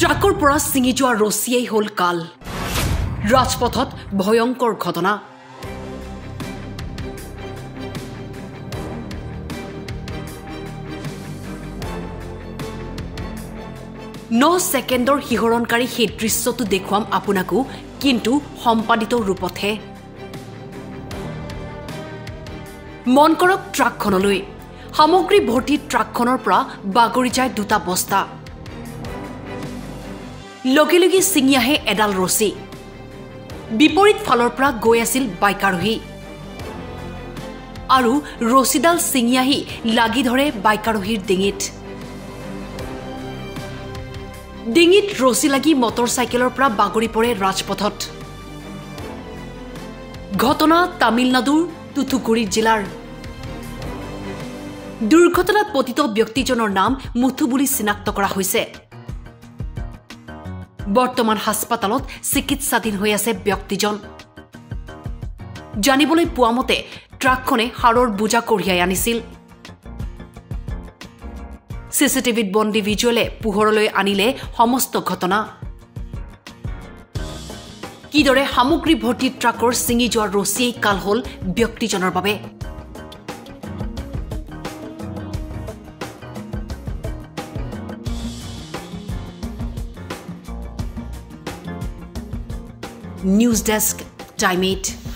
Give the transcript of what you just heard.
ট্ৰাকৰ পৰা ছিঙি যোৱা ৰছীয়েই হ'ল কাল। ৰাজপথত ভয়ংকৰ ঘটনা। ন ছেকেণ্ডৰ শিহৰণকাৰী সেই দৃশ্যটো দেখুৱাম আপোনাকো কিন্তু সম্পাদিত ৰূপতহে। মন কৰক ট্ৰাকখনলৈ। সামগ্ৰী ভৰ্তি ট্ৰাকখনৰ পৰা বাগৰি যায় দুটা বস্তা। লগে লগে ছিঙি আহে এডাল ৰছী। বিপৰীত ফালৰ পৰা গৈ আছিল বাইক আৰোহী আৰু ৰছীডাল ছিঙি আহি লাগি ধৰে বাইক আৰোহীৰ ডিঙিত। ডিঙিত ৰছী লাগি মটৰ চাইকেলৰ পৰা বাগৰি পৰে ৰাজপথত। ঘটনা তামিলনাডুৰ তুথুকুৰি জিলাৰ। দুৰ্ঘটনাত পতিত ব্যক্তিজনৰ নাম মুথু বুলি চিনাক্ত কৰা হৈছে। বৰ্তমান হাস্পাতালত চিকিৎসাধীন হৈ আছে ব্যক্তিজন। জানিবলৈ পোৱা মতে ট্ৰাকখনে সাৰৰ বোজা কঢ়িয়াই আনিছিল। চি চি টিভিত বন্দী ভিজুৱেলে পোহৰলৈ আনিলে সমস্ত ঘটনা। কিদৰে সামগ্ৰী ভৰ্তি ট্ৰাকৰ ছিঙি যোৱা ৰছীয়েই কাল হ'ল ব্যক্তিজনৰ বাবে। news desk time 8